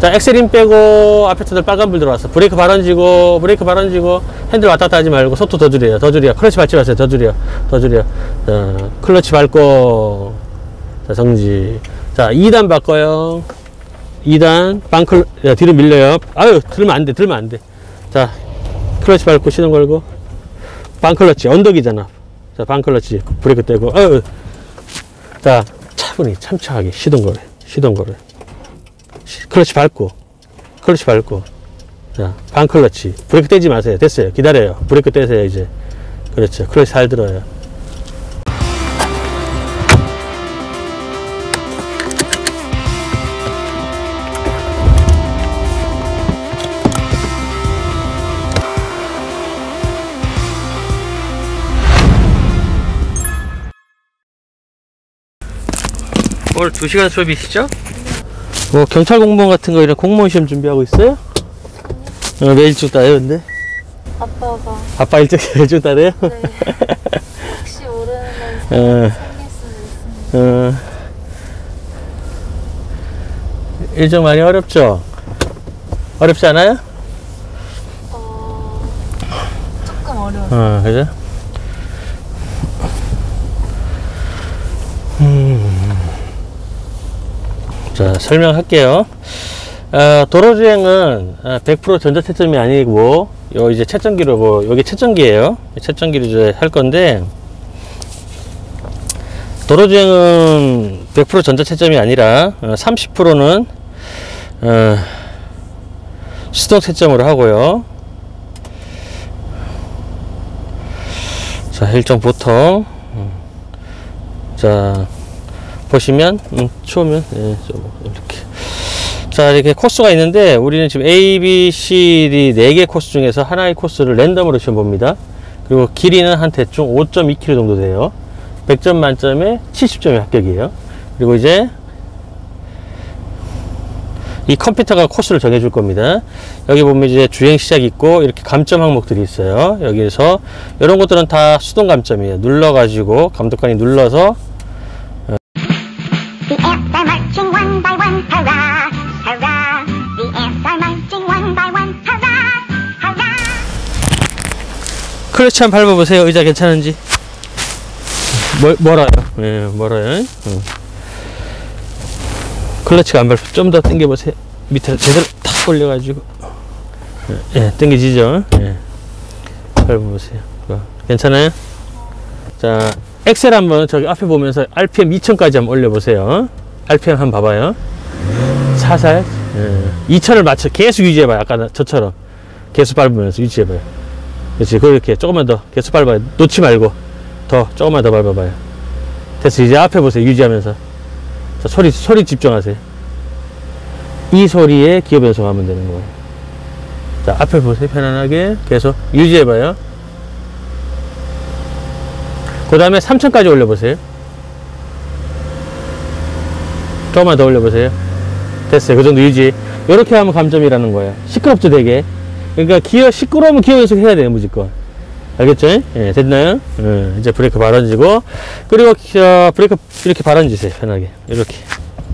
자, 엑셀 힘 빼고 앞에 차들 빨간불 들어왔어. 브레이크 발 얹으시고, 브레이크 발 얹으시고, 핸들 왔다 갔다 하지 말고, 속도 더 줄여요. 더 줄여. 클러치 밟지 마세요. 더 줄여. 더 줄여. 자, 클러치 밟고, 자, 정지. 자, 2단 바꿔요. 2단, 반클, 야, 뒤로 밀려요. 아유, 들면 안 돼. 들면 안 돼. 자, 클러치 밟고 시동 걸고, 반클러치, 언덕이잖아. 자, 반클러치, 브레이크 떼고, 아유. 자, 차분히, 침착하게 시동 걸어요. 시동 걸어요. 시- 클러치 밟고, 클러치 밟고, 자, 반 클러치. 브레이크 떼지 마세요. 됐어요. 기다려요. 브레이크 떼세요, 이제. 그렇죠. 클러치 잘 들어요. 오늘 2시간 수업이시죠? 뭐 경찰 공무원 같은 거 이런 공무원 시험 준비하고 있어요? 어, 매일 쭉 따요 근데? 아빠가 아빠 일찍 쭉 따래요? 네. 혹시 모르는 어, 생길 수도 있습니다. 어. 일정 많이 어렵죠? 어렵지 않아요? 어, 조금 어려워요. 어, 그죠? 자, 설명할게요. 어, 도로주행은 어, 100% 전자채점이 아니고, 요 이제 채점기로, 뭐, 여기 채점기예요 채점기로 이제 할 건데, 도로주행은 100% 전자채점이 아니라, 어, 30%는, 어, 수동 채점으로 하고요. 자, 일정 보통. 음. 자, 보시면, 음, 추우면, 예, 좀, 이렇게. 자, 이렇게 코스가 있는데, 우리는 지금 A, B, C, D 4개 코스 중에서 하나의 코스를 랜덤으로 시험 봅니다. 그리고 길이는 한 대충 5.2km 정도 돼요. 100점 만점에 70점이 합격이에요. 그리고 이제, 이 컴퓨터가 코스를 정해줄 겁니다. 여기 보면 이제 주행 시작 있고 이렇게 감점 항목들이 있어요. 여기에서 이런 것들은 다 수동 감점이에요. 눌러가지고 감독관이 눌러서 The ants are marching one by one, hurrah, hurrah. The ants are marching one by one, hurrah, hurrah. 클러치 한번 밟아보세요. 의자 괜찮은지. 멀, 멀어요. 예, 멀어요. 응. 클러치가 안 밟혀. 좀 더 당겨보세요. 밑에 제대로 탁 올려가지고. 예, 예, 당겨지죠? 예. 밟아보세요. 좋아. 괜찮아요? 자, 엑셀 한번 저기 앞에 보면서 RPM 2000까지 한번 올려보세요. RPM 한번 봐봐요. 살살. 예. 2000을 맞춰. 계속 유지해봐요. 아까 나- 저처럼. 계속 밟으면서 유지해봐요. 그렇지 그렇게 조금만 더 계속 밟아요 놓지 말고 더 조금만 더 밟아봐요 됐어 이제 앞에 보세요 유지하면서 자 소리 소리 집중하세요 이 소리에 기어 변속하면 되는 거예요 자 앞에 보세요 편안하게 계속 유지해봐요 그 다음에 3000까지 올려보세요. 조금만 더 올려보세요. 됐어요. 그 정도 유지. 이렇게 하면 감점이라는 거예요. 시끄럽죠 되게. 그러니까 기어 시끄러우면 기어 연속 해야 돼요 무조건. 알겠죠? 예, 됐나요? 예, 이제 브레이크 발언지고. 그리고 어, 브레이크 이렇게 발 얹으세요 편하게. 이렇게.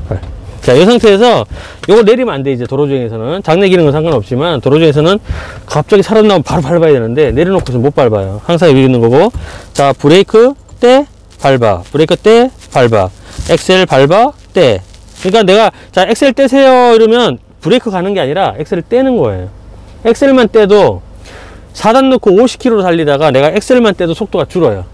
발. 자, 이 상태에서 요거 내리면 안 돼 이제 도로 주행에서는 장내 기능은 상관없지만 도로 주행에서는 갑자기 사람 나오면 바로 밟아야 되는데 내려놓고서 못 밟아요 항상 여기 있는 거고 자 브레이크 떼 밟아 브레이크 떼 밟아 엑셀 밟아 떼 그러니까 내가 자 엑셀 떼세요 이러면 브레이크 가는 게 아니라 엑셀을 떼는 거예요 엑셀만 떼도 4단 넣고 50km로 달리다가 내가 엑셀만 떼도 속도가 줄어요.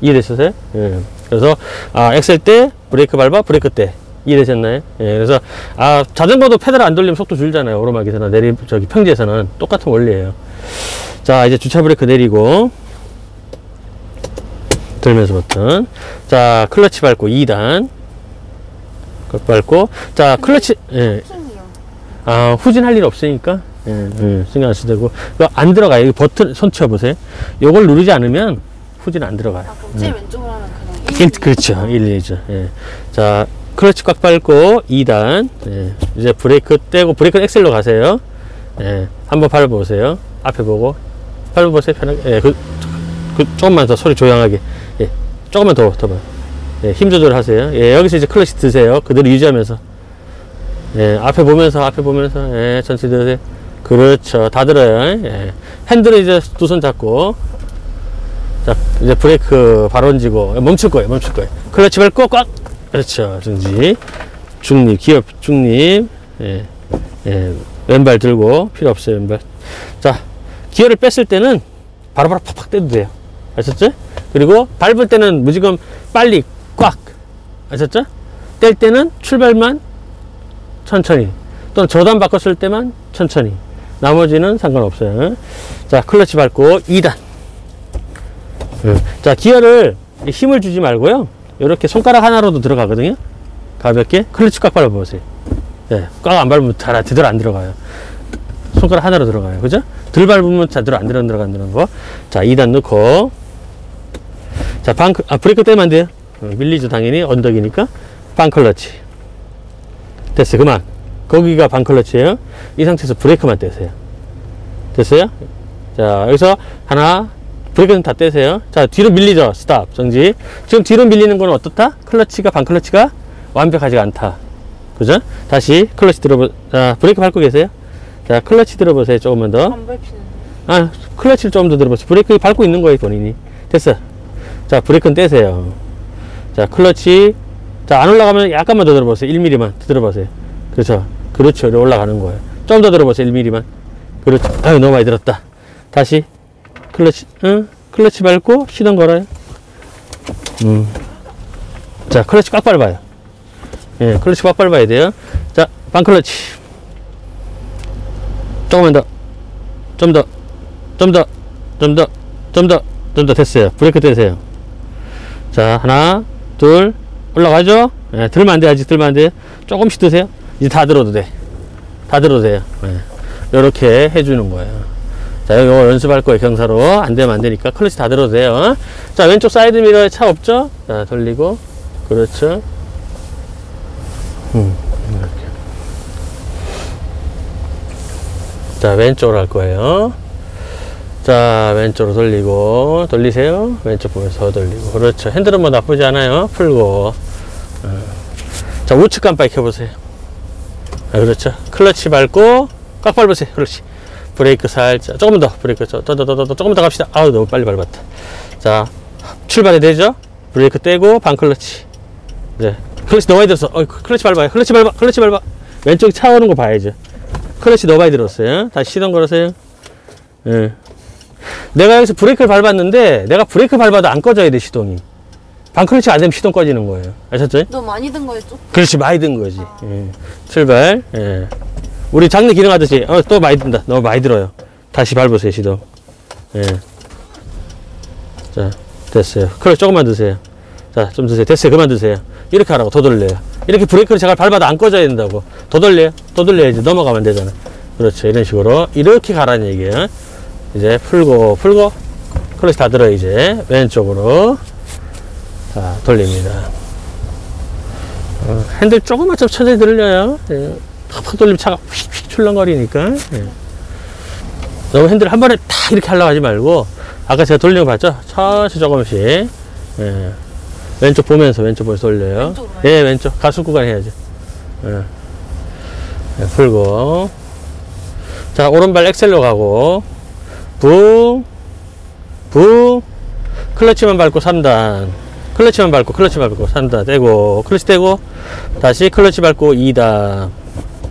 이해되셨어요? 예. 그래서, 아, 엑셀 떼, 브레이크 밟아, 브레이크 떼. 이해되셨나요? 예. 그래서, 아, 자전거도 페달 안 돌리면 속도 줄잖아요. 오르막에서는, 내리, 저기, 평지에서는. 똑같은 원리예요. 자, 이제 주차 브레이크 내리고, 들면서 버튼. 자, 클러치 밟고 2단. 그거 밟고, 자, 클러치, 예. 아, 후진할 일 없으니까, 예, 예, 신경 안 쓰도 되고. 이거 안 들어가요. 버튼, 손 치워 보세요. 요걸 누르지 않으면 후진 안 들어가요. 아, 그럼 제일 왼쪽으로 하면 그냥 1, 일, 그렇죠. 1, 2죠. 예. 자, 클러치 꽉 밟고 2단. 예. 이제 브레이크 떼고, 브레이크 엑셀로 가세요. 예. 한번 밟아보세요. 앞에 보고. 밟아보세요. 편하게. 예. 그, 그, 조금만 더 소리 조용하게. 예. 조금만 더, 더. 예. 힘 조절하세요. 예. 여기서 이제 클러치 드세요. 그대로 유지하면서. 예, 앞에 보면서, 앞에 보면서, 예, 천천히 들으세요. 그렇죠. 다 들어요. 예. 핸들을 이제 두 손 잡고. 자, 이제 브레이크 바로 얹고. 멈출 거예요. 멈출 거예요. 클러치 밟고 꽉! 그렇죠. 중지. 중립, 기업 중립. 예, 예. 왼발 들고. 필요 없어요, 왼발. 자, 기어를 뺐을 때는 바로바로 팍팍 떼도 돼요. 아셨죠? 그리고 밟을 때는 무조건 빨리 꽉. 아셨죠? 뗄 때는 출발만 천천히. 또는 저단 바꿨을 때만 천천히. 나머지는 상관없어요. 자, 클러치 밟고 2단. 자, 기어를 힘을 주지 말고요. 이렇게 손가락 하나로도 들어가거든요. 가볍게. 클러치 꽉 밟아보세요. 네, 꽉안 밟으면 잘 제대로 안 들어가요. 손가락 하나로 들어가요. 그죠? 들 밟으면 제대로 안 들어, 안 들어가, 안 들어간 거. 자, 2단 넣고. 자, 방, 아, 브레이크 떼면 안 돼요. 어, 밀리죠, 당연히. 언덕이니까. 반클러치. 됐어요. 그만. 거기가 반클러치예요. 이 상태에서 브레이크만 떼세요. 됐어요? 자, 여기서 하나, 브레이크는 다 떼세요. 자, 뒤로 밀리죠. 스탑, 정지. 지금 뒤로 밀리는 거는 어떻다? 클러치가, 반클러치가 완벽하지가 않다. 그죠? 다시 클러치 들어보, 자, 브레이크 밟고 계세요. 자, 클러치 들어보세요. 조금만 더. 안 밟히는데. 아, 클러치를 조금 더 들어보세요. 브레이크 밟고 있는 거예요, 본인이. 됐어. 자, 브레이크는 떼세요. 자, 클러치. 자, 안 올라가면 약간만 더 들어보세요. 1mm만 더 들어보세요. 그렇죠. 그렇죠. 올라가는 거예요. 좀 더 들어보세요. 1mm만. 그렇죠. 아유, 너무 많이 들었다. 다시. 클러치, 응? 클러치 밟고 시동 걸어요. 음. 자, 클러치 꽉 밟아요. 예, 클러치 꽉 밟아야 돼요. 자, 반클러치. 조금만 더. 좀 더. 좀 더. 좀 더. 좀 더. 좀 더 됐어요. 브레이크 떼세요. 자, 하나, 둘, 올라가죠? 예, 들면 안 돼. 아직 들면 안 돼. 조금씩 드세요. 이제 다 들어도 돼. 다 들어도 돼요. 예. 이렇게 해주는 거예요. 자, 이거 연습할 거예요. 경사로. 안 되면 안 되니까. 클러치 다 들어도 돼요. 자, 왼쪽 사이드 미러에 차 없죠? 자, 돌리고. 그렇죠. 음, 이렇게. 자, 왼쪽으로 할 거예요. 자, 왼쪽으로 돌리고, 돌리세요. 왼쪽 보면서 돌리고. 그렇죠. 핸들은 뭐 나쁘지 않아요. 풀고. 어. 자, 우측 깜빡이 켜보세요. 아, 그렇죠. 클러치 밟고, 꽉 밟으세요. 그렇지. 브레이크 살짝, 조금 더, 브레이크, 더, 더, 더, 더, 더, 조금 더 갑시다. 아우, 너무 빨리 밟았다. 자, 출발이 되죠? 브레이크 떼고, 반클러치. 네. 클러치 너무 많이 들었어. 어, 클러치 밟아요. 클러치 밟아, 클러치 밟아. 왼쪽 차 오는 거 봐야죠. 클러치 너무 많이 들었어요. 다시 시동 걸으세요. 예. 내가 여기서 브레이크를 밟았는데, 내가 브레이크 밟아도 안 꺼져야 돼, 시동이. 반클러치가 안 되면 시동 꺼지는 거예요. 아셨죠? 너무 많이 든 조금. 그렇지 많이 든 거지 예. 출발 예. 우리 장내 기능 하듯이 어, 또 많이 든다. 너무 많이 들어요. 다시 밟으세요 시동 예. 자 됐어요. 그래 조금만 드세요. 자좀 드세요. 됐어요. 그만 드세요. 이렇게 하라고 더 돌려요. 이렇게 브레이크를 제가 밟아도 안 꺼져야 된다고. 더 돌려요? 더 돌려야지. 넘어가면 되잖아. 그렇죠. 이런 식으로 이렇게 가라는 얘기예요 이제 풀고 풀고 클러치 다 들어 이제. 왼쪽으로. 자 돌립니다. 어, 핸들 조금만 좀 천천히 들려요. 예. 팍팍 돌리면 차가 휙휙 출렁거리니까. 예. 너무 핸들 한 번에 다 이렇게 하려고 하지 말고, 아까 제가 돌리는 거 봤죠? 천천히 조금씩. 예. 왼쪽 보면서, 왼쪽 보면서 돌려요. 왼쪽으로 예, 왼쪽. 가속 구간 해야죠. 예. 예, 풀고. 자, 오른발 엑셀로 가고, 붕, 붕, 클러치만 밟고 3단. 클러치만 밟고 클러치 밟고 3단 떼고 클러치 떼고 다시 클러치 밟고 2단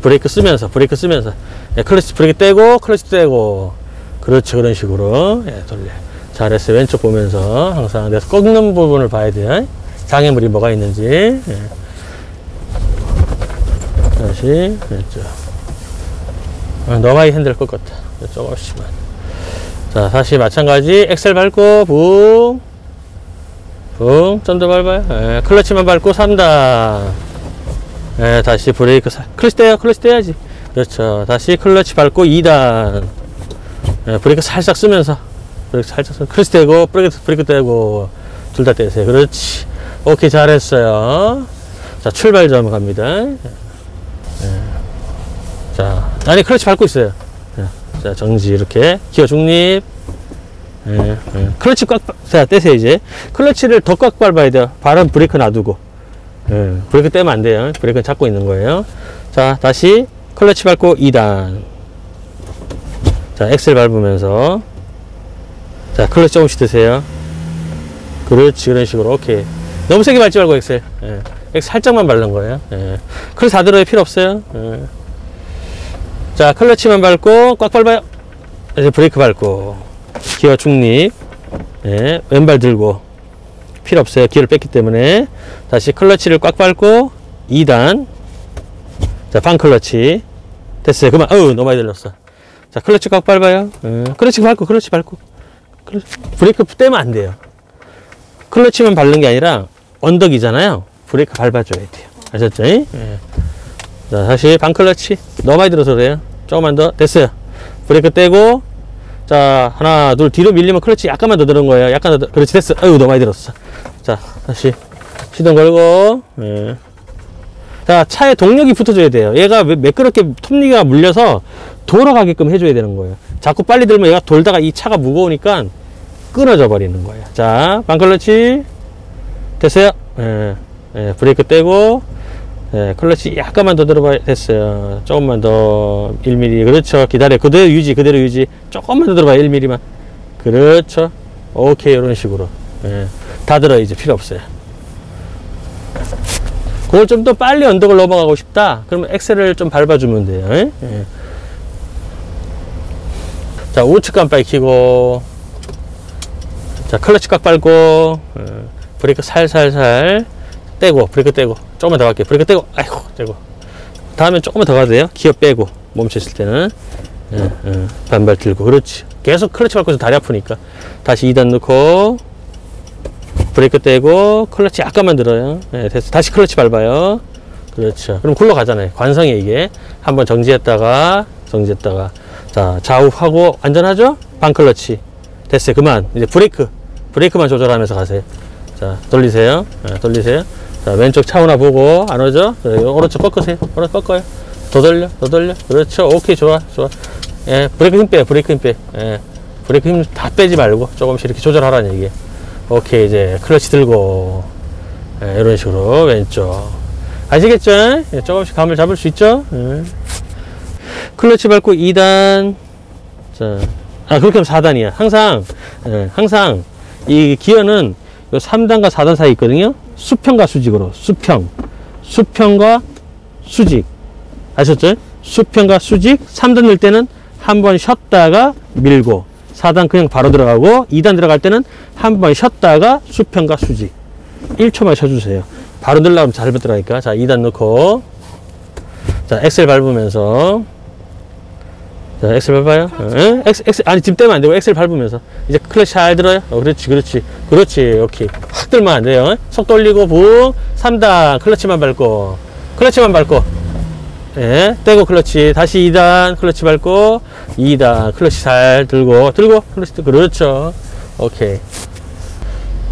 브레이크 쓰면서 브레이크 쓰면서. 예, 클러치 브레이크 떼고 클러치 떼고. 그렇죠 그런 식으로. 예, 돌려. 잘했어요. 왼쪽 보면서 항상 내가 꺾는 부분을 봐야 돼요 장애물이 뭐가 있는지. 예. 다시 왼쪽. 아, 너무 많이 핸들 꺾었다. 조금씩만. 자 다시 마찬가지. 엑셀 밟고 붕. 붕, 좀 더 밟아요. 예, 클러치만 밟고 3단. 예, 다시 브레이크, 사, 클러치 떼요, 클러치 떼야지. 그렇죠. 다시 클러치 밟고 2단. 예, 브레이크 살짝 쓰면서. 브레이크 살짝 쓰면서. 클러치 떼고, 브레이크, 브레이크 떼고. 둘 다 떼세요. 그렇지. 오케이, 잘했어요. 자, 출발 점 갑니다. 예. 자, 아니, 클러치 밟고 있어요. 자, 자, 정지, 이렇게. 기어 중립. 예, 예. 클러치 꽉, 밟- 자, 떼세요, 이제. 클러치를 더 꽉 밟아야 돼요. 발은 브레이크 놔두고. 예, 브레이크 떼면 안 돼요. 브레이크는 잡고 있는 거예요. 자, 다시 클러치 밟고 2단. 자, 엑셀 밟으면서. 자, 클러치 조금씩 드세요. 그렇지, 그런 식으로. 오케이. 너무 세게 밟지 말고 엑셀. 예. 엑셀 살짝만 밟는 거예요. 예. 클러치 다 들어요. 필요 없어요. 예. 자, 클러치만 밟고 꽉 밟아요. 이제 브레이크 밟고. 기어 중립. 예. 왼발 들고. 필요 없어요. 기어를 뺐기 때문에. 다시 클러치를 꽉 밟고 2단. 자, 반 클러치. 됐어요. 그만. 어우, 너무 많이 들렸어. 자, 클러치 꽉 밟아요. 예. 클러치 밟고, 클러치 밟고. 클러치. 브레이크 떼면 안 돼요. 클러치만 밟는 게 아니라 언덕이잖아요. 브레이크 밟아줘야 돼요. 아셨죠? 예. 자, 다시 반 클러치. 너무 많이 들어서 그래요. 조금만 더. 됐어요. 브레이크 떼고. 자, 하나, 둘, 뒤로 밀리면 클러치 약간만 더 들은 거예요. 약간 더, 들- 그렇지, 됐어. 아유, 너무 많이 들었어. 자, 다시 시동 걸고. 예. 자, 차에 동력이 붙어줘야 돼요. 얘가 왜 매끄럽게 톱니가 물려서 돌아가게끔 해줘야 되는 거예요. 자꾸 빨리 들면 얘가 돌다가 이 차가 무거우니까 끊어져 버리는 거예요. 자, 반클러치. 됐어요? 예, 예, 브레이크 떼고, 예, 클러치 약간만 더 들어봐야 됐어요. 조금만 더, 1mm. 그렇죠. 기다려. 그대로 유지, 그대로 유지. 조금만 더 들어봐요. 1mm만. 그렇죠. 오케이. 이런 식으로. 예, 다 들어. 이제 필요 없어요. 그걸 좀 더 빨리 언덕을 넘어가고 싶다? 그러면 엑셀을 좀 밟아주면 돼요. 예? 예. 자, 우측 깜빡이 켜고, 자, 클러치 꽉 밟고, 어, 브레이크 살살살 떼고, 브레이크 떼고, 조금만 더 갈게요. 브레이크 떼고, 아이고, 떼고. 다음엔 조금만 더 가도 돼요. 기어 빼고, 멈췄을 때는. 예, 예, 왼발 들고, 그렇지. 계속 클러치 밟고 있으면 다리 아프니까. 다시 2단 넣고, 브레이크 떼고, 클러치 약간만 들어요. 예, 됐어. 다시 클러치 밟아요. 그렇죠. 그럼 굴러가잖아요. 관성이 이게. 한번 정지했다가, 정지했다가. 자, 좌우하고, 안전하죠? 반클러치. 됐어요. 그만. 이제 브레이크. 브레이크만 조절하면서 가세요. 자, 돌리세요. 예, 돌리세요. 자, 왼쪽 차 오나 보고, 안 오죠? 자, 오른쪽 꺾으세요. 오른쪽 꺾어요. 더 돌려, 더 돌려. 그렇죠. 오케이, 좋아, 좋아. 예, 브레이크 힘 빼요. 브레이크 힘 빼. 예, 브레이크 힘 다 빼지 말고, 조금씩 이렇게 조절하라는 얘기. 오케이, 이제 클러치 들고, 예, 이런 식으로, 왼쪽. 아시겠죠? 예, 조금씩 감을 잡을 수 있죠? 예. 클러치 밟고 2단. 자, 아, 그렇게 하면 4단이야. 항상, 예, 항상 이 기어는 요 3단과 4단 사이 있거든요. 수평과 수직으로. 수평. 수평과 수직. 아셨죠? 수평과 수직. 3단 늘 때는 한 번 쉬었다가 밀고, 4단 그냥 바로 들어가고, 2단 들어갈 때는 한 번 쉬었다가 수평과 수직. 1초만 쉬어주세요. 바로 들어가면 잘 들어가니까. 자, 2단 넣고, 자, 엑셀 밟으면서, 자, 엑셀 밟아요. 어? 엑셀, 엑셀, 아니, 지금 떼면 안 되고, 엑셀 밟으면서. 이제 클러치 잘 들어요. 어, 그렇지, 그렇지. 그렇지, 오케이. 확 들면 안 돼요. 속도 올리고, 붕. 3단, 클러치만 밟고. 클러치만 밟고. 예, 떼고 클러치. 다시 2단, 클러치 밟고. 2단, 클러치 잘 들고. 들고, 클러치. 그렇죠. 오케이.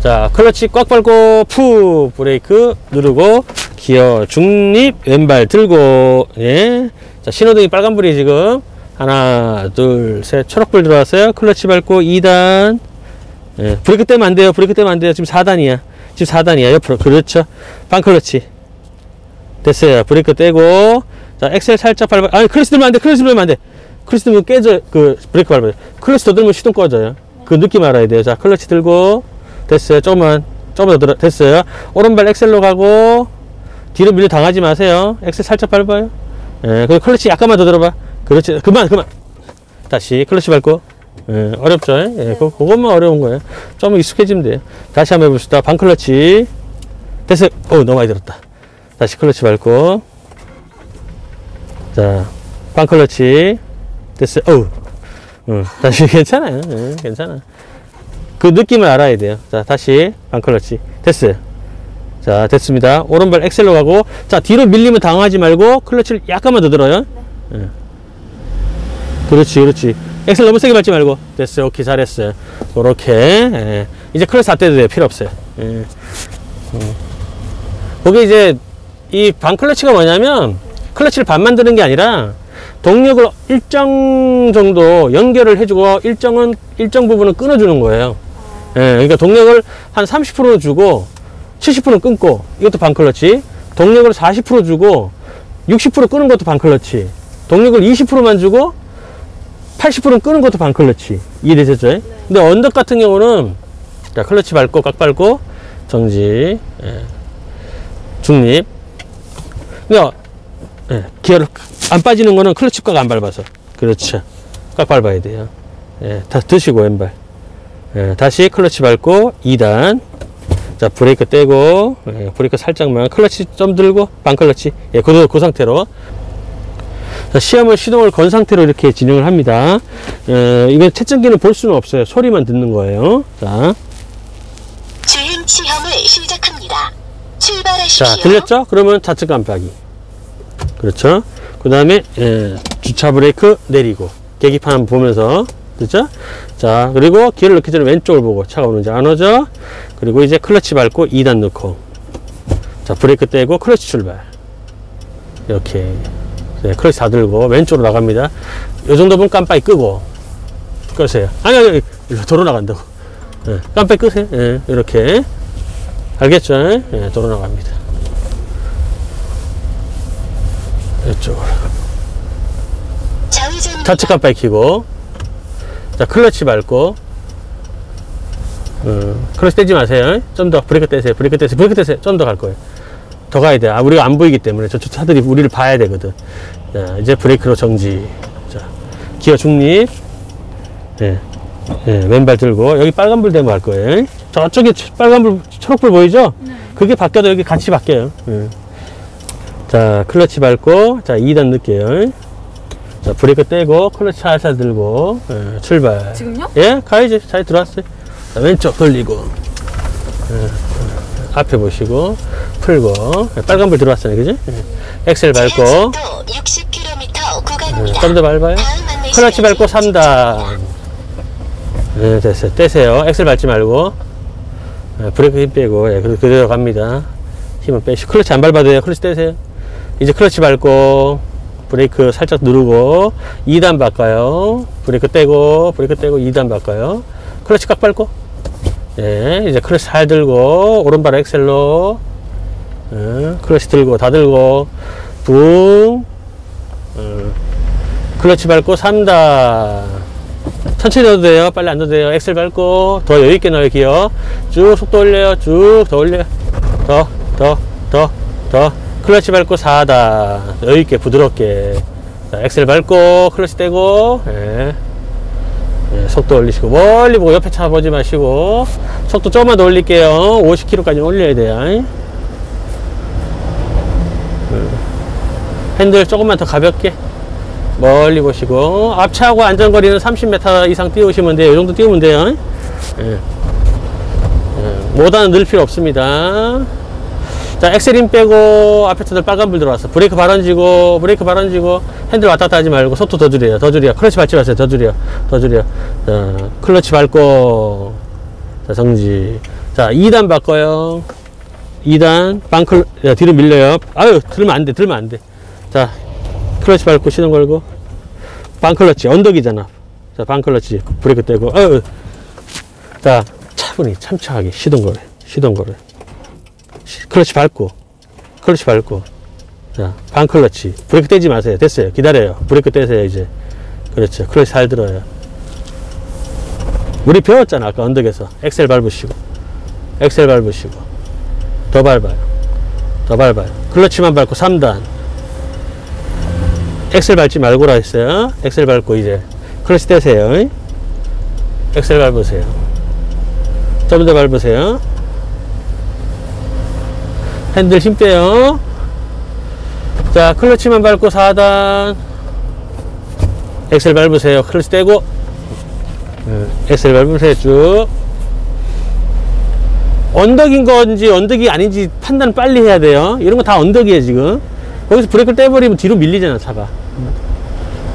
자, 클러치 꽉 밟고, 푸, 브레이크 누르고, 기어 중립, 왼발 들고, 예. 자, 신호등이 빨간불이 지금. 하나, 둘, 셋. 초록불 들어왔어요. 클러치 밟고 2단. 예, 브레이크 떼면 안 돼요. 브레이크 떼면 안 돼요. 지금 4단이야. 지금 4단이야. 옆으로. 그렇죠. 반클러치. 됐어요. 브레이크 떼고. 자, 엑셀 살짝 밟아. 아니, 클러치 들면 안 돼. 클러치 들면 안 돼. 클러치 들면 깨져. 그, 브레이크 밟아요. 클러치 더 들면 시동 꺼져요. 그 느낌 알아야 돼요. 자, 클러치 들고. 됐어요. 조금만. 조금만 더 들어. 됐어요. 오른발 엑셀로 가고. 뒤로 밀려 당하지 마세요. 엑셀 살짝 밟아요. 예, 그리고 클러치 약간만 더 들어봐. 그렇지. 그만, 그만. 다시 클러치 밟고. 예, 어렵죠? 예, 그, 그것만 어려운 거예요. 좀 익숙해지면 돼요. 다시 한번 해봅시다. 반 클러치. 됐어요. 어 너무 많이 들었다. 다시 클러치 밟고. 자, 반 클러치. 됐어요. 어우. 응, 다시 괜찮아요. 예, 괜찮아. 그 느낌을 알아야 돼요. 자, 다시 반 클러치. 됐어요. 자, 됐습니다. 오른발 엑셀로 가고, 자, 뒤로 밀리면 당황하지 말고, 클러치를 약간만 더 들어요. 예. 그렇지, 그렇지. 엑셀 너무 세게 밟지 말고. 됐어요. 오케이, 잘했어요. 그렇게. 예. 이제 클러치 다 떼도 돼요. 필요 없어요. 예. 음. 그게 이제, 이 반 클러치가 뭐냐면, 클러치를 반 만 드는 게 아니라, 동력을 일정 정도 연결을 해주고, 일정은, 일정 부분은 끊어주는 거예요. 예, 그러니까 동력을 한 30% 주고 70%는 끊고 이것도 반 클러치 동력을 40% 주고 60% 끄는 것도 반 클러치. 동력을 20%만 주고 80%는 끄는 것도 반 클러치. 이해되셨죠? 근데 언덕 같은 경우는 자, 클러치 밟고 꽉 밟고 정지. 예. 중립. 그러니까 예, 기어를 안 빠지는 거는 클러치 꽉 안 밟아서. 그렇죠. 꽉 밟아야 돼요. 예, 다 드시고 왼발. 예, 다시 클러치 밟고 2단. 자, 브레이크 떼고, 예, 브레이크 살짝만, 클러치 좀 들고, 반 클러치. 예, 그, 그 상태로. 자, 시험을, 시동을 건 상태로 이렇게 진행을 합니다. 예, 이거 채점기는 볼 수는 없어요. 소리만 듣는 거예요. 자, 주행 시험을 시작합니다. 출발하십시오. 자, 들렸죠? 그러면 좌측 깜빡이. 그렇죠? 그 다음에, 예, 주차 브레이크 내리고, 계기판 보면서, 됐죠? 자, 그리고 기어를 넣기 전에 왼쪽을 보고 차가 오는지 안 오죠? 그리고 이제 클러치 밟고 2단 넣고, 자, 브레이크 떼고 클러치 출발. 이렇게. 네, 클러치 다 들고 왼쪽으로 나갑니다. 요 정도면 깜빡이 끄고, 끄세요. 아니, 아니, 도로 나간다고. 예, 깜빡이 끄세요. 예, 이렇게. 알겠죠? 예, 도로 나갑니다. 이쪽으로. 좌측 깜빡이 켜고. 자, 클러치 밟고. 어, 클러치 떼지 마세요. 좀 더 브레이크 떼세요. 브레이크 떼세요. 브레이크 떼세요. 좀 더 갈 거예요. 더 가야 돼. 아, 우리가 안 보이기 때문에 저쪽 차들이 우리를 봐야 되거든. 자, 이제 브레이크로 정지. 자, 기어 중립. 예. 예, 왼발 들고 여기 빨간불 되면 갈 거예요. 저쪽에 초- 빨간불, 초록불 보이죠? 그게 바뀌어도 여기 같이 바뀌어요. 예. 자, 클러치 밟고 자, 2단 넣을게요. 자, 브레이크 떼고 클러치 살살 들고 예, 출발. 지금요? 예, 가야지. 잘 들어왔어요. 자, 왼쪽 돌리고 예, 예, 앞에 보시고 풀고 예, 빨간불 들어왔잖아요, 그지? 예. 엑셀 밟고 제한속도 60km 구간입니다. 좀더 밟아요. 클러치 밟고 3단. 네, 됐어요. 떼세요. 엑셀 밟지 말고. 예, 브레이크 힘 빼고, 예, 그- 그대로 갑니다. 힘을 빼시고. 클러치 안 밟아도 돼요. 클러치 떼세요. 이제 클러치 밟고, 브레이크 살짝 누르고, 2단 바꿔요. 브레이크 떼고, 브레이크 떼고, 2단 바꿔요. 클러치 꽉 밟고. 예, 이제 클러치 잘 들고, 오른발 엑셀로, 예, 클러치 들고, 다 들고, 붕, 어, 클러치 밟고 3단. 천천히 넣어도 돼요. 빨리 안 넣어도 돼요. 엑셀 밟고 더 여유있게 넣어요. 쭉 속도 올려요. 쭉 더 올려요. 더, 더, 더, 더. 클러치 밟고 4단. 여유있게 부드럽게. 자, 엑셀 밟고 클러치 떼고 예. 예, 속도 올리시고 멀리 보고 옆에 차 보지 마시고 속도 조금만 더 올릴게요. 50km까지 올려야 돼요. 음. 핸들 조금만 더 가볍게 멀리 보시고 앞차하고 안전거리는 30m 이상 띄우시면 돼요. 이 정도 띄우면 돼요. 예. 예, 모다는 넣을 필요 없습니다. 자, 엑셀 힘 빼고 앞에 차들 빨간불 들어왔어. 브레이크 발 얹이고 브레이크 발 얹이고 핸들 왔다 갔다 하지 말고 속도 더 줄여요. 더 줄여. 클러치 밟지 마세요. 더 줄여. 더 줄여. 자, 클러치 밟고 자, 정지. 자, 2단 바꿔요. 2단 반클 야, 뒤로 밀려요. 아유, 들면 안 돼. 들면 안 돼. 자, 클러치 밟고 시동 걸고 반클러치 언덕이잖아 자 반클러치 브레이크 떼고 어, 자 차분히 침착하게 시동 걸어 시동 걸어 클러치 밟고 클러치 밟고. 자 반 클러치. 브레이크 떼지 마세요. 됐어요. 기다려요. 브레이크 떼세요 이제. 그렇죠. 클러치 잘 들어요. 우리 배웠잖아 아까 언덕에서. 엑셀 밟으시고. 엑셀 밟으시고. 더 밟아요. 더 밟아요. 클러치만 밟고 3단. 엑셀 밟지 말고라 했어요. 엑셀 밟고 이제 클러치 떼세요. 엑셀 밟으세요. 좀 더 밟으세요. 핸들 힘 빼요. 자, 클러치만 밟고 4단. 엑셀 밟으세요. 클러치 떼고. 예, 엑셀 밟으세요. 쭉. 언덕인 건지 언덕이 아닌지 판단 빨리 해야 돼요. 이런 거 다 언덕이에요, 지금. 거기서 브레이크를 떼버리면 뒤로 밀리잖아, 차가.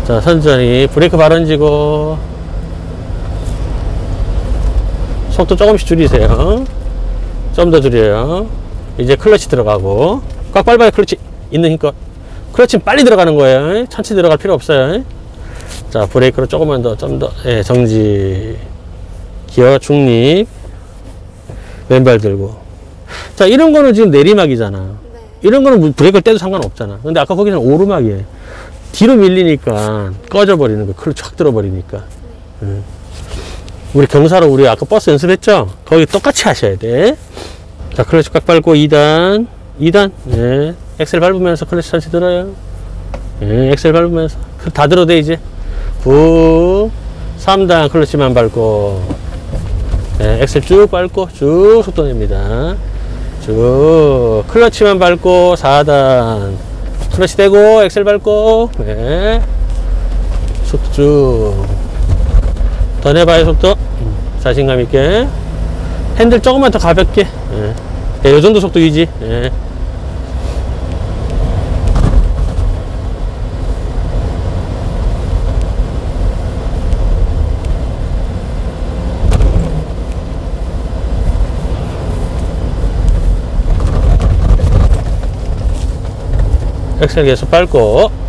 자, 천천히. 브레이크 발언지고. 속도 조금씩 줄이세요. 좀 더 줄여요. 이제 클러치 들어가고. 꽉 밟아요, 클러치. 있는 힘껏. 클러치는 빨리 들어가는 거예요. 천천히 들어갈 필요 없어요. 자, 브레이크로 조금만 더, 좀 더, 예, 정지. 기어 중립. 왼발 들고. 자, 이런 거는 지금 내리막이잖아. 네. 이런 거는 뭐 브레이크를 떼도 상관없잖아. 근데 아까 거기는 오르막이에요. 뒤로 밀리니까 꺼져버리는 거, 클러치 확 들어버리니까. 음. 우리 경사로 우리 아까 버스 연습했죠? 거기 똑같이 하셔야 돼. 자, 클러치 꽉 밟고 2단, 2단, 예. 엑셀 밟으면서 클러치 천천히 들어요. 예, 엑셀 밟으면서. 그다 들어도 돼, 이제. 후, 3단 클러치만 밟고. 예, 엑셀 쭉 밟고, 쭉 속도 냅니다. 쭉. 클러치만 밟고, 4단. 클러치 대고, 엑셀 밟고, 예. 속도 쭉. 더 내봐요, 속도. 음, 자신감 있게. 핸들 조금만 더 가볍게. 예. 예, 요 정도 속도 유지. 예. 엑셀 계속 밟고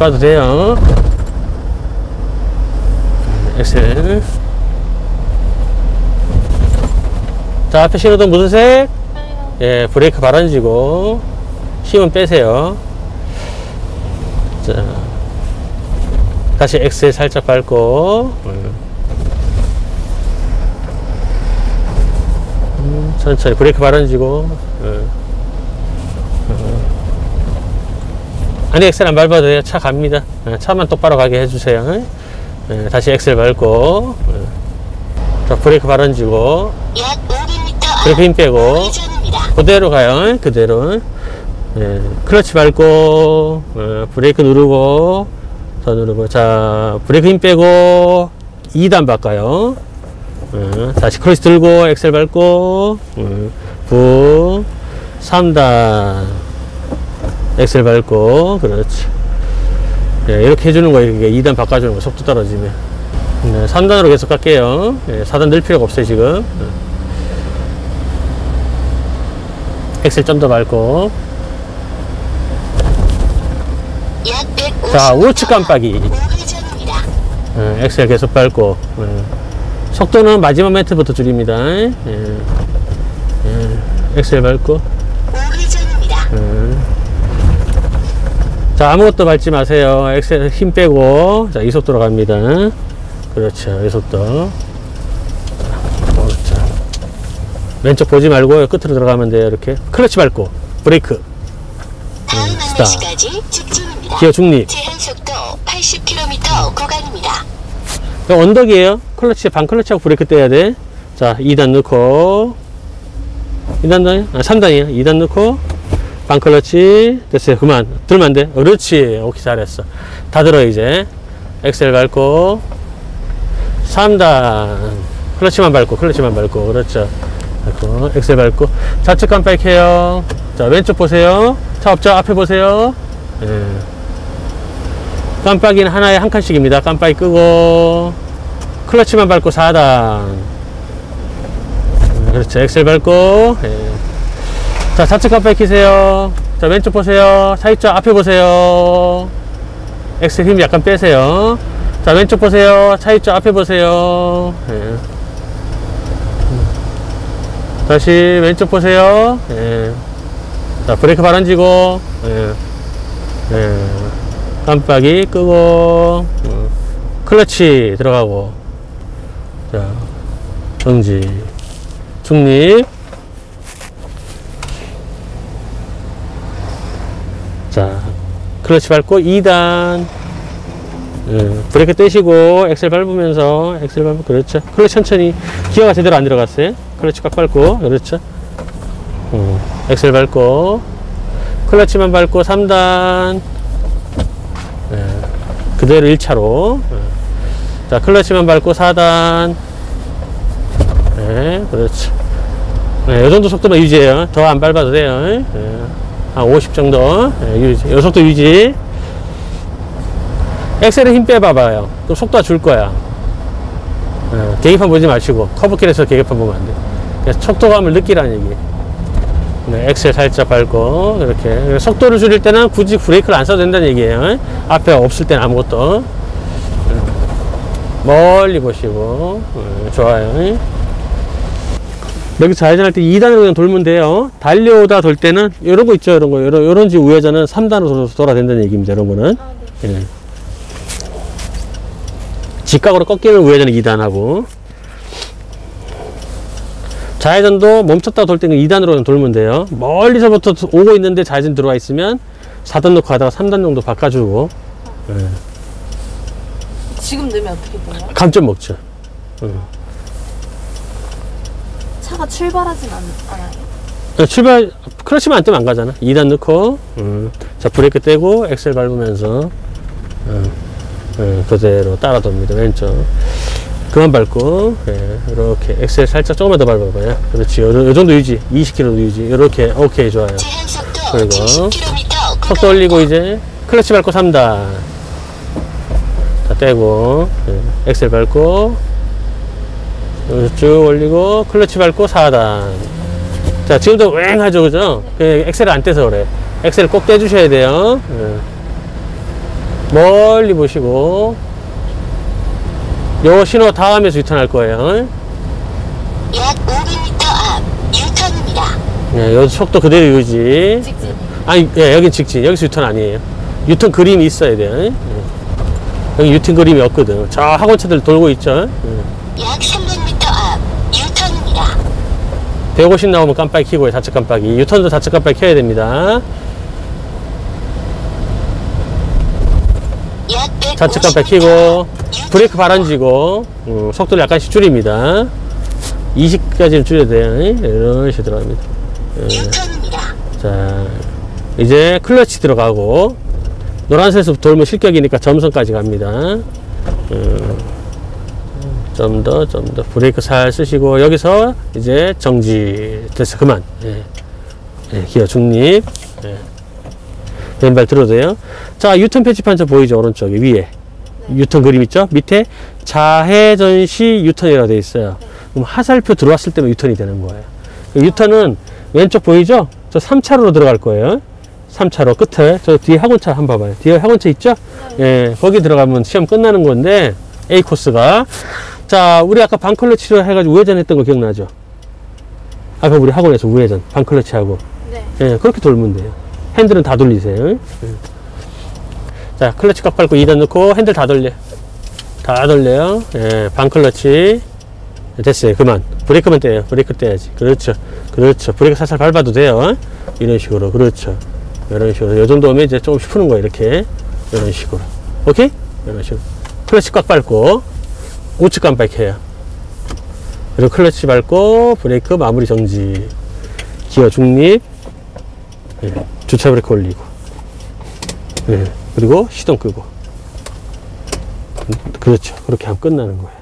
가도 돼요 음, 엑셀 자 앞에 신호등 무슨 색? 예, 브레이크 바람지고 힘은 빼세요. 자, 다시 엑셀 살짝 밟고 음. 음, 천천히 브레이크 바람지고 음. 음. 아니 엑셀 안 밟아도 돼요. 차 갑니다. 예, 차만 똑바로 가게 해주세요. 예, 다시 엑셀 밟고 예. 자 브레이크 500m 브레이크 힘 빼고. 그대로 가요. 그대로. 예, 클러치 밟고, 어, 브레이크 누르고, 더 누르고, 자, 브레이크 힘 빼고, 2단 바꿔요. 어, 다시 클러치 들고, 엑셀 밟고, 어, 부, 3단. 엑셀 밟고, 그렇지. 예, 이렇게 해주는 거예요. 이게 2단 바꿔주는 거, 속도 떨어지면. 네, 3단으로 계속 갈게요. 예, 4단 늘 필요가 없어요, 지금. 어. 엑셀 좀 더 밟고. 약 150m 자, 우측 깜빡이. 어, 엑셀 계속 밟고. 어. 속도는 마지막 매트부터 줄입니다. 예. 예. 엑셀 밟고. 우회전입니다. 어. 자, 아무것도 밟지 마세요. 엑셀 힘 빼고. 자, 이 속도로 갑니다. 그렇죠. 이 속도. 자, 그렇죠. 왼쪽 보지 말고 끝으로 들어가면 돼요. 이렇게. 클러치 밟고. 브레이크. 다음 스탑. 안내시까지 직진입니다. 기어 중립. 제한 속도 80km 구간입니다. 이거 언덕이에요. 클러치, 반 클러치하고 브레이크 떼야 돼. 자, 2단 넣고. 2단 넣어요? 아, 3단이에요. 2단 넣고. 반 클러치. 됐어요. 그만. 들면 안 돼. 그렇지. 오케이, 잘했어. 다 들어, 이제. 엑셀 밟고. 3단. 클러치만 밟고, 클러치만 밟고. 그렇죠. 밟고, 엑셀 밟고. 좌측 깜빡해요. 자, 왼쪽 보세요. 차 없죠? 앞에 보세요. 예. 깜빡이는 하나에 한 칸씩입니다. 깜빡이 끄고 클러치만 밟고 4단 그렇죠. 엑셀 밟고 예. 자 좌측 깜빡이 켜세요. 자 왼쪽 보세요. 차있죠? 앞에 보세요. 엑셀 힘 약간 빼세요. 자 왼쪽 보세요. 차있죠? 앞에 보세요. 예. 음. 다시 왼쪽 보세요. 예. 자 브레이크 발 얹으시고 예. 예. 깜빡이 끄고 어, 클러치 들어가고 자 정지 중립 자 클러치 밟고 2단 예, 브레이크 떼시고 엑셀 밟으면서 엑셀 밟고 그렇죠 클러치 천천히 기어가 제대로 안 들어갔어요 클러치 꽉 밟고 그렇죠 어, 엑셀 밟고 클러치만 밟고 3단 예, 그대로 1차로. 자, 클러치만 밟고 4단. 네, 그렇죠. 네, 이 정도 속도만 유지해요. 더 안 밟아도 돼요. 예, 한 50 정도. 예, 유지. 이 속도 유지. 엑셀에 힘 빼봐봐요. 그럼 속도가 줄 거야. 어, 계기판 보지 마시고 커브길에서 계기판 보면 안 돼. 그래서 속도감을 느끼라는 얘기. 네, 엑셀 살짝 밟고 이렇게 속도를 줄일 때는 굳이 브레이크를 안 써도 된다는 얘기예요. 앞에 없을 때는 아무것도 음, 멀리 보시고 음, 좋아요. 여기 좌회전할 때 2단으로 그냥 돌면 돼요. 달려오다 돌 때는 이런 거 있죠, 이런 거. 이런, 이런 지 우회전은 3단으로 돌아서 돌아야 된다는 얘기입니다, 이런 거는. 아, 네. 예. 직각으로 꺾이는 우회전은 2단하고 좌회전도 멈췄다 돌 때는 2단으로 돌면 돼요 멀리서부터 오고 있는데 좌회전 들어와 있으면 4단 놓고 하다가 3단 정도 바꿔주고 예. 지금 넣으면 어떻게 돼요? 감점 먹죠 차가 출발하진 않, 않아요? 예, 출발 클러치만 안 떼면 안 가잖아 2단 넣고 음. 자 브레이크 떼고 엑셀 밟으면서 음. 음, 그대로 따라 돕니다 왼쪽 그만 밟고 예, 이렇게 엑셀 살짝 조금만 더 밟아봐요 그렇지 요, 요 정도 유지 20km 유지 이렇게 오케이 좋아요 그리고 70km 속도 올리고 이제 클러치 밟고 3단 다 떼고 예, 엑셀 밟고 여기서 쭉 올리고 클러치 밟고 4단 자 지금도 웽 하죠 그죠 그 엑셀을 안 떼서 그래 엑셀을 꼭 떼주셔야 돼요 예. 멀리 보시고 요 신호 다음에서 유턴할 거예요 약 500m 앞 유턴입니다. 예, 요 속도 그대로 유지 직진이. 아니, 예, 여긴 직진. 여기서 유턴 아니에요. 유턴 그림이 있어야 돼요. 예. 여기 유턴 그림이 없거든. 저 학원차들 돌고 있죠. 예. 약 300m 앞 유턴입니다. 150 나오면 깜빡이 켜고요. 좌측 깜빡이. 유턴도 좌측 깜빡이 켜야 됩니다. 약 150m 좌측 깜빡이 켜고, 브레이크 발안지고, 음, 속도를 약간씩 줄입니다. 20까지는 줄여야 돼요. 예. 이런 식으로 들어갑니다. 유턴입니다. 자, 이제 클러치 들어가고, 노란색에서 돌면 실격이니까 점선까지 갑니다. 음, 좀 더, 좀 더. 브레이크 살살 쓰시고, 여기서 이제 정지. 됐어, 그만. 예. 예, 기어 중립. 예. 왼발 들어도 돼요. 자, 유턴 표지판 저 보이죠? 오른쪽에, 위에. 유턴 그림 있죠? 밑에 좌회전 시 유턴이라고 되어 있어요. 그럼 화살표 들어왔을 때만 유턴이 되는 거예요. 그 유턴은 왼쪽 보이죠? 저 3차로로 들어갈 거예요. 3차로 끝에 저 뒤에 학원차 한번 봐봐요. 뒤에 학원차 있죠? 예, 거기 들어가면 시험 끝나는 건데 A 코스가 자, 우리 아까 반클러치로 해가지고 우회전 했던 거 기억나죠? 아까 우리 학원에서 우회전 반클러치 하고 네. 예, 그렇게 돌면 돼요. 핸들은 다 돌리세요. 예. 자, 클러치 꽉 밟고 2단 넣고 핸들 다 돌려. 다 돌려요. 예, 반클러치. 됐어요. 그만. 브레이크만 떼요. 브레이크 떼야지. 그렇죠. 그렇죠. 브레이크 살살 밟아도 돼요. 이런 식으로. 그렇죠. 이런 식으로. 이 정도 오면 이제 조금씩 푸는 거예요. 이렇게. 이런 식으로. 오케이? 이런 식으로. 클러치 꽉 밟고, 우측 깜빡해요. 그리고 클러치 밟고, 브레이크 마무리 정지. 기어 중립. 예, 주차 브레이크 올리고. 예, 그리고 시동 끄고. 그렇죠. 그렇게 하면 끝나는 거예요.